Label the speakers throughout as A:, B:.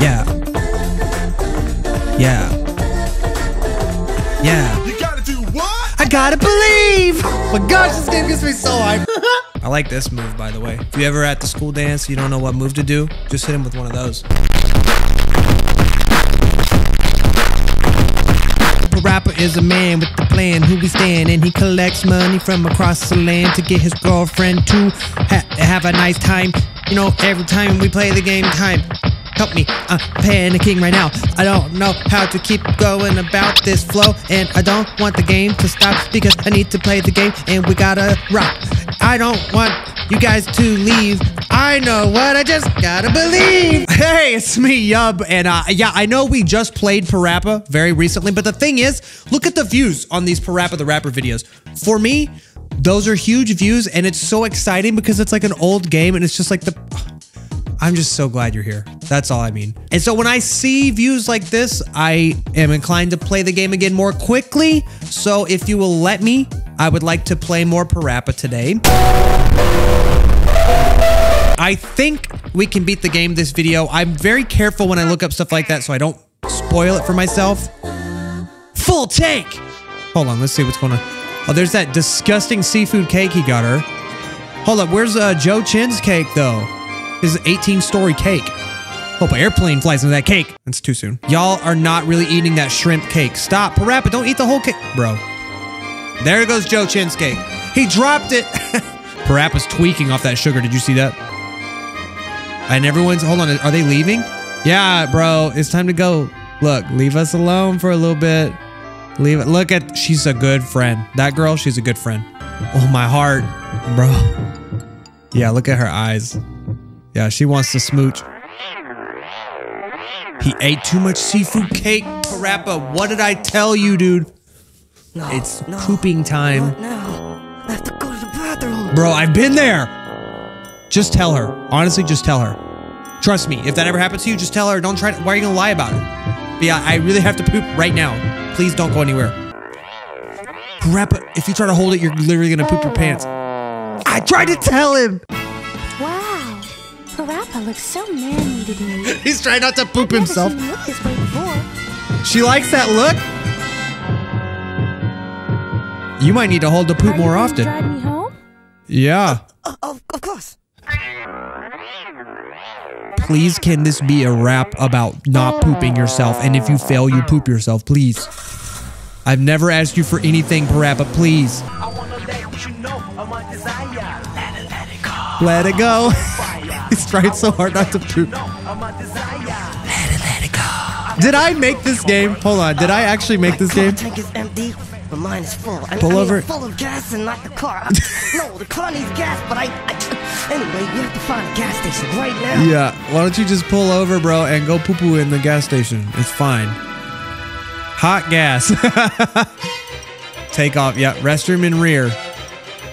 A: Yeah. Yeah. Yeah.
B: You gotta do what?
A: I gotta believe! My gosh, this game gets me so hyped. I like this move, by the way. If you ever at the school dance, you don't know what move to do, just hit him with one of those. Rapper is a man with a plan who we stand and he collects money from across the land to get his girlfriend to ha- have a nice time. You know, every time we play the game time. Help me, I'm panicking right now. I don't know how to keep going about this flow, and I don't want the game to stop because I need to play the game and we gotta rock. I don't want you guys to leave. I know what I just gotta believe. Hey, it's me, Yub, and uh, yeah, I know we just played Parappa very recently, but the thing is, look at the views on these Parappa the Rapper videos. For me, those are huge views, and it's so exciting because it's like an old game, and it's just like the. I'm just so glad you're here. That's all I mean. And so when I see views like this, I am inclined to play the game again more quickly. So if you will let me, I would like to play more Parappa today. I think we can beat the game this video. I'm very careful when I look up stuff like that so I don't spoil it for myself. Full tank! Hold on, let's see what's going on. Oh, there's that disgusting seafood cake he got her. Hold up, where's uh, Joe Chin's cake though? His 18 story cake. Hope an airplane flies into that cake. That's too soon. Y'all are not really eating that shrimp cake. Stop, Parappa, don't eat the whole cake. Bro. There goes Joe Chin's cake. He dropped it. Parappa's tweaking off that sugar. Did you see that? And everyone's, hold on, are they leaving? Yeah, bro, it's time to go. Look, leave us alone for a little bit. Leave it. Look at, she's a good friend. That girl, she's a good friend. Oh, my heart, bro. Yeah, look at her eyes. Yeah, she wants to smooch. He ate too much seafood cake. Parappa, what did I tell you, dude?
C: No,
A: It's
C: no,
A: pooping time.
C: Now. I have to go to the bathroom.
A: Bro, I've been there. Just tell her. Honestly, just tell her. Trust me, if that ever happens to you, just tell her. Don't try to, why are you gonna lie about it? But yeah, I really have to poop right now. Please don't go anywhere. Parappa, if you try to hold it, you're literally gonna poop your pants. I tried to tell him.
D: Wow. Parappa looks so manly today.
A: He's trying not to poop himself.
D: seen him look this way before.
A: She likes that look. You might need to hold the poop
D: Are
A: more often.
D: Drive me home?
A: Yeah. Please, can this be a rap about not pooping yourself? And if you fail, you poop yourself, please. I've never asked you for anything, Parappa, please. Let it go. He's trying so hard not to poop. Did I make this game? Hold on. Did I actually make this game?
C: tank is empty, but mine is full. I,
A: Pull over.
C: full of gas and not the car. no, the car needs gas, but I, I. Anyway, we have to find a gas station right now.
A: Yeah. Why don't you just pull over, bro, and go poo poo in the gas station? It's fine. Hot gas. Take off. Yeah. Restroom in rear.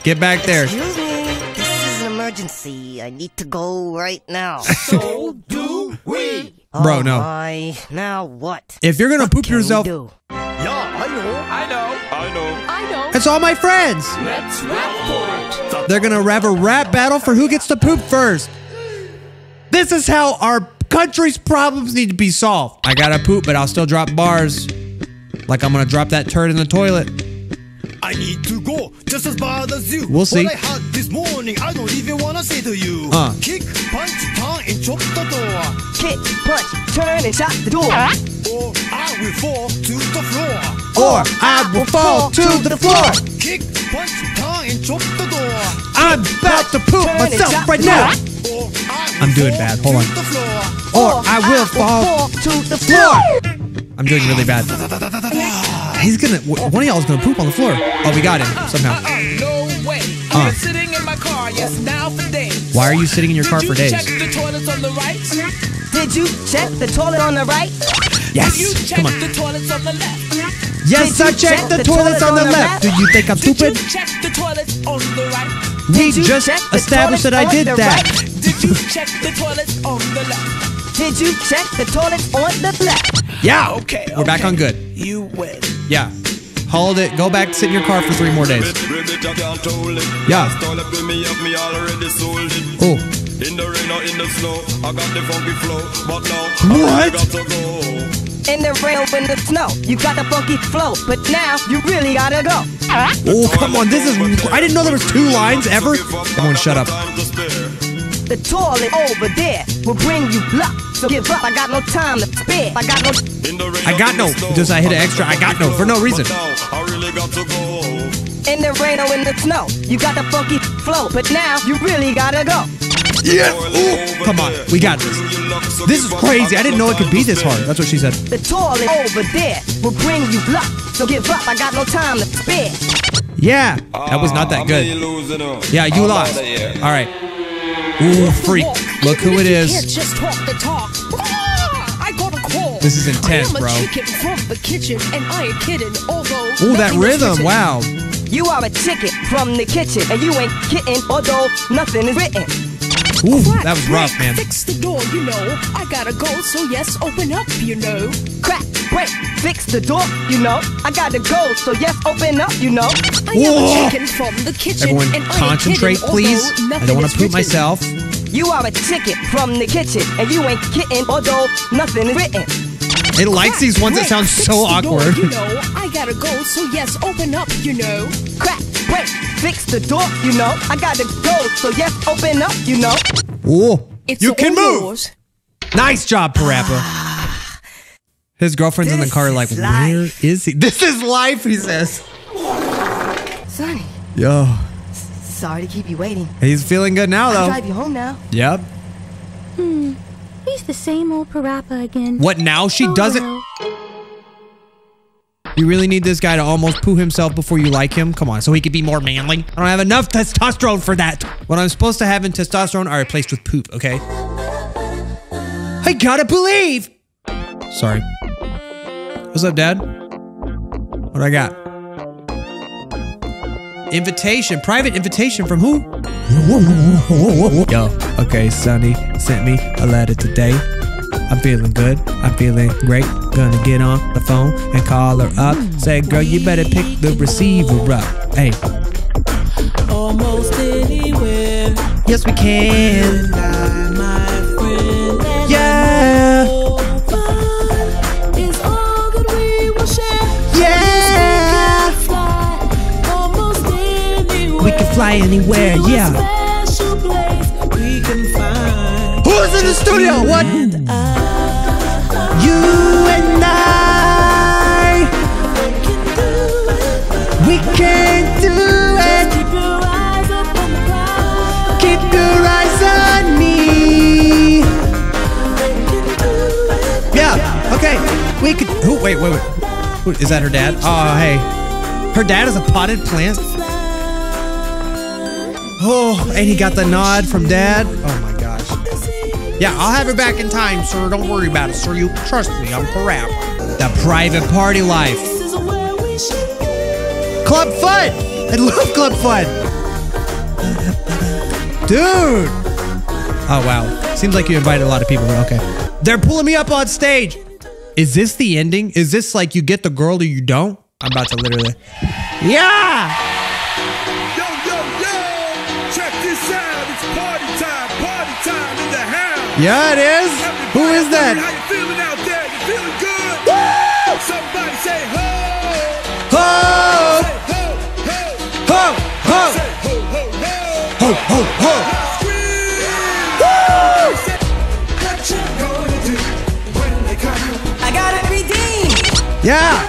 A: Get back there.
C: Excuse me. This is an emergency. I need to go right now.
B: So do we.
A: Oh bro,
C: oh
A: no.
C: My. Now what?
A: If you're gonna poop yourself,
B: know. I know.
A: It's all my friends.
B: Let's rap for it.
A: They're gonna have a rap battle for who gets to poop first. This is how our country's problems need to be solved. I gotta poop, but I'll still drop bars. Like I'm gonna drop that turd in the toilet.
B: I need to go just as bad as you.
A: We'll see.
B: What I had this morning, I don't even wanna say to you.
A: Uh.
B: Kick, punch, turn, and chop the door.
C: Kick, punch, turn, and shut the door.
B: Or I will fall to the floor.
A: Or I will fall to the floor.
B: Kick, punch, turn, and chop the door.
A: I'm about to poop myself right now.
B: I will
A: I'm doing bad. Hold
B: to
A: on.
B: The floor.
A: Or I will fall.
C: to the floor.
A: I'm doing really bad. He's gonna. One of y'all's gonna poop on the floor. Oh, we got him somehow.
E: No way.
A: Uh.
E: I've sitting in my car, yes, now for days.
A: Why are you sitting in your car
E: Did
A: for
E: you
A: days?
E: check the on the right?
C: Did you check the toilet on the right?
E: Did you
A: Yes.
E: check
A: Come on.
E: the toilets on the left?
A: Yes,
C: Did
A: I checked
C: check
A: the
C: the
A: toilets
C: toilet
A: on the
C: on the
A: left.
C: left?
A: Do you think I'm
E: Did
A: stupid?
E: you check the toilets on the right?
A: We
C: you
A: just
C: check
A: established that I did that.
C: right?
E: Did you check the toilets on the left?
C: Did you check the toilets on the left?
A: Yeah.
E: Okay,
A: We're back on good.
E: You win.
A: Yeah. Hold it. Go back. Sit in your car for three more days. Yeah. Oh.
B: In the rain or in the snow, I got the funky flow. But now,
A: What?
B: I got to go.
C: In the rain or in the snow, you got the funky flow, but now you really gotta go.
A: Oh, come on. This is. I didn't know there was two lines ever. Everyone, shut up.
B: Time to spare.
C: The toilet over there will bring you luck. So give up, I got no time to spare. I got no.
B: In the rain
A: I got no. Just I hit an extra. I got no for no reason.
B: I really got to go.
C: In the rain or in the snow, you got the funky flow, but now you really gotta go.
A: Yes. Ooh, come on. We got this. This is crazy. I didn't know it could be this hard. That's what she said.
C: The toilet over there will bring you luck. So give up, I got no time to spare.
A: Yeah. That was not that good. Yeah, you lost. All right. Ooh, freak. Look who it is.
E: can't just talk the talk. Ah, I got a call.
A: This is intense, bro.
E: a chicken from the kitchen, and I ain't kidding.
A: Ooh, that rhythm. Wow.
C: You are a chicken from the kitchen, and you ain't kidding, although nothing is written.
A: Ooh,
E: Crack,
A: that was rough,
E: break,
A: man.
E: Fix the door, you know. I gotta go, so yes, open up, you know.
C: Crack, break, fix the door, you know. I gotta go, so yes, open up, you know.
E: I am
A: Whoa.
E: a chicken from the kitchen,
A: Everyone,
E: and
A: concentrate,
E: kidding,
A: please. I don't want to poop myself.
C: You are a chicken from the kitchen, and you ain't kidding, although nothing is written.
A: It likes these ones that
E: Crack,
A: sound so
E: the door,
A: awkward.
E: you know, I gotta go, so yes, open up, you know.
C: Crack, break, fix the door, you know. I gotta go, so yes, open up, you know.
A: Ooh.
E: It's
A: You
E: all
A: can move.
E: yours.
A: Nice job, Parappa. His girlfriend's in the car, like,
C: is
A: where
C: life.
A: is he? This is life, he says.
C: Sunny,
A: Yo.
C: sorry to keep you waiting.
A: He's feeling good now, though.
C: I'll
A: though.
C: drive you home now.
A: Yep. Hmm.
D: He's the same old Parappa again.
A: What now? She
D: Oh,
A: doesn't.
D: well.
A: You really need this guy to almost poo himself before you like him? Come on, so he could be more manly. I don't have enough testosterone for that. What I'm supposed to have in testosterone are replaced with poop, okay? I gotta believe! Sorry. What's up, Dad? What I got? Invitation, private invitation from who? Yo, okay, Sunny sent me a letter today. I'm feeling good. I'm feeling great. Gonna get on the phone and call her up. Say, girl, you better pick the receiver up. Hey,
F: Almost anywhere.
A: yes, we can.
F: My
A: Yeah,
F: over is all that we will Fly anywhere.
A: We can fly anywhere, yeah.
F: place we can find.
A: Who's in the studio? What?
F: And I
A: You and I,
F: can do it.
A: we can do it.
F: Keep your eyes up on the prize.
A: Keep your eyes on me.
F: Can do it.
A: Yeah. Okay. We could. Who? Wait. Wait. Wait. Who, is that her dad? Oh, hey. Her dad is a potted plant. Oh, and he got the nod from dad. Oh my gosh. Yeah, I'll have it back in time, sir. Don't worry about it, sir. You trust me. I'm Parappa. The private party life.
F: This is where we should be.
A: Club Fun. I love Club Fun. Dude. Oh wow. Seems like you invited a lot of people. but Okay. They're pulling me up on stage. Is this the ending? Is this like you get the girl or you don't? I'm about to literally. Yeah.
B: This out. It's party time. Party time in the house.
A: Yeah, it is. Who is
B: How
A: that?
B: you feeling out there? You feeling good? Woo! Somebody say ho!
A: Ho!
B: Say ho, ho!
A: Ho! Ho!
B: Say ho, ho, ho!
A: Ho! Ho! Ho!
B: What you gonna do when they come?
C: I gotta redeem.
A: Yeah.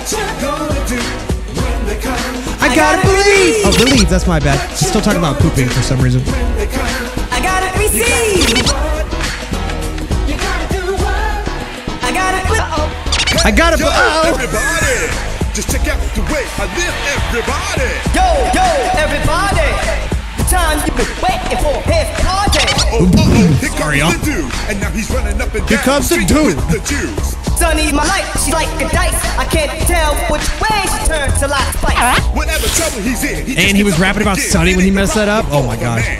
A: Gotta believe. Oh, believe. That's my bad. He's still talking about pooping for some reason.
B: When they come?
C: I gotta receive.
B: You gotta do what?
C: I gotta. Uh-oh.
A: I gotta.
B: Yo,
A: Oh.
B: everybody! Just check out the way I live, everybody!
C: Yo, yo, everybody. The time you've been waiting for is party.
B: Oh, oh, oh, here comes the dude, and now he's running up and
A: Here
B: down
A: comes the
B: street
A: dude.
B: with the Jews.
C: Sunny's my life, she's like a dice. I can't tell which way she turns till I spike.
B: Whatever trouble he's in, he
A: And he was rapping about
B: again.
A: Sunny when he messed that up? Oh my
B: before,
A: gosh.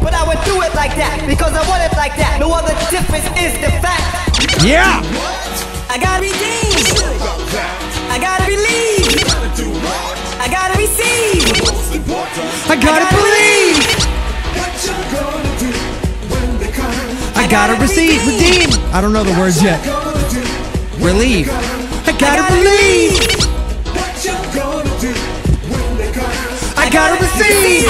C: But I would do it like that because I want it like that. No other difference is the fact.
A: Yeah.
C: I gotta redeem.
B: Sure.
C: I gotta believe.
B: Gotta do what?
C: I gotta receive.
B: Most important.
A: I gotta believe.
B: What you gonna do when
A: gotta receive, redeem. I don't know the words yet. Relieve. I gotta believe.
B: What you gonna do when they come?
A: I gotta receive.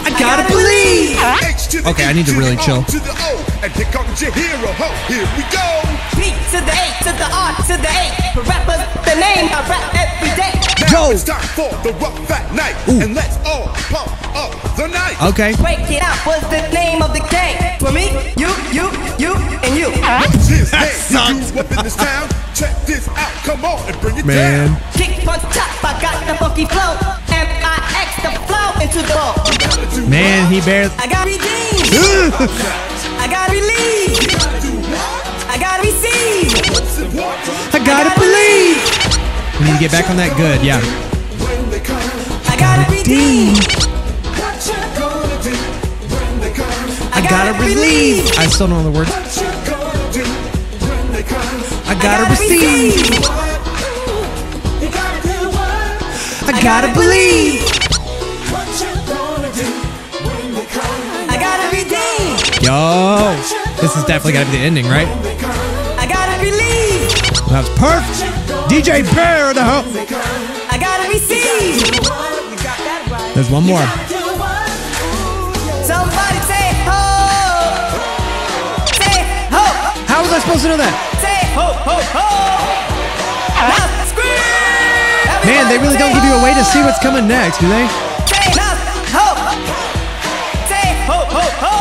A: I gotta believe.
B: H to the
A: Okay, I need to really chill.
B: To the O, and here comes your hero. Ho, here we go.
C: B to the A to the R to the A. For rappers, the name I rap every day.
B: Now
A: Go.
B: it's time for the rough fat night,
A: Ooh.
B: and let's all pump up the night.
A: Okay.
C: Break it out was the name of the game. For me, you, you, you, and you.
B: His name,
A: sucks.
B: you up in this town. Check this out, come on and bring it
A: Man.
B: down.
C: Kick, punch, chop, I got the funky flow. M-I-X, the flow into the ball.
A: Man, he barely.
C: I got redeemed. I got relieve.
A: Gotta believe. We need to get back on that good. Yeah.
C: I gotta redeem.
A: I gotta relieve. I still don't know the words. I gotta receive. I gotta believe.
C: I gotta redeem.
A: Yo, this is definitely gotta be the ending, right?
C: I gotta.
A: That was perfect. PJ Berri in the house.
C: I gotta receive.
A: There's one more.
C: Somebody say ho. Say ho.
A: How was I supposed to know that?
C: Say ho ho ho.
A: Man, they really don't give you a way to see what's coming next, do they?
C: Say ho. Say ho ho ho.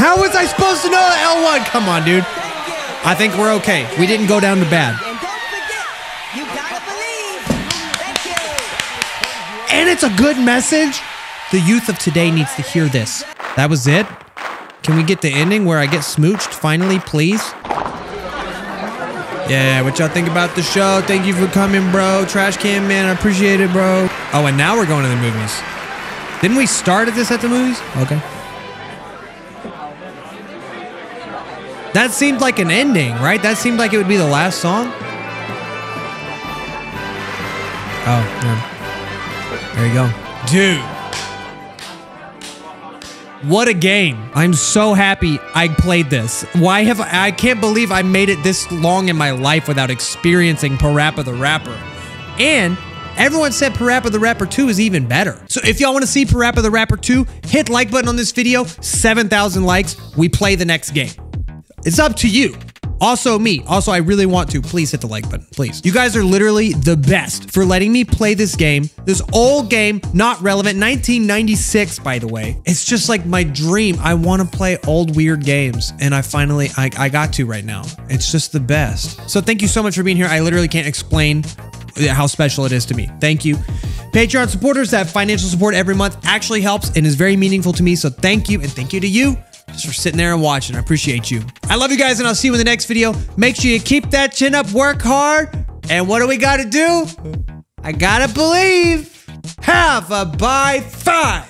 A: How was I supposed to know that L1? Come on, dude. I think we're okay. We didn't go down to bad.
C: And don't forget, you gotta believe. Thank you.
A: And it's a good message. The youth of today needs to hear this. That was it? Can we get the ending where I get smooched finally, please? Yeah, what y'all think about the show? Thank you for coming, bro. Trash can man, I appreciate it, bro. Oh, and now we're going to the movies. Didn't we start at this at the movies? Okay. That seemed like an ending, right? That seemed like it would be the last song. Oh, yeah. There you go. Dude. What a game. I'm so happy I played this. Why have I, I can't believe I made it this long in my life without experiencing Parappa the Rapper. And everyone said Parappa the Rapper 2 is even better. So if y'all want to see Parappa the Rapper 2, hit like button on this video, 7,000 likes, we play the next game. It's up to you. Also, me. Also, I really want to. Please hit the like button, please. You guys are literally the best for letting me play this game. This old game, not relevant. 1996, by the way. It's just like my dream. I want to play old weird games, and I finally, I, I got to right now. It's just the best. So thank you so much for being here. I literally can't explain how special it is to me. Thank you. Patreon supporters, that financial support every month actually helps and is very meaningful to me. So thank you, and thank you to you just for sitting there and watching. I appreciate you. I love you guys, and I'll see you in the next video. Make sure you keep that chin up, work hard, and what do we got to do? I gotta believe. Have a bye five.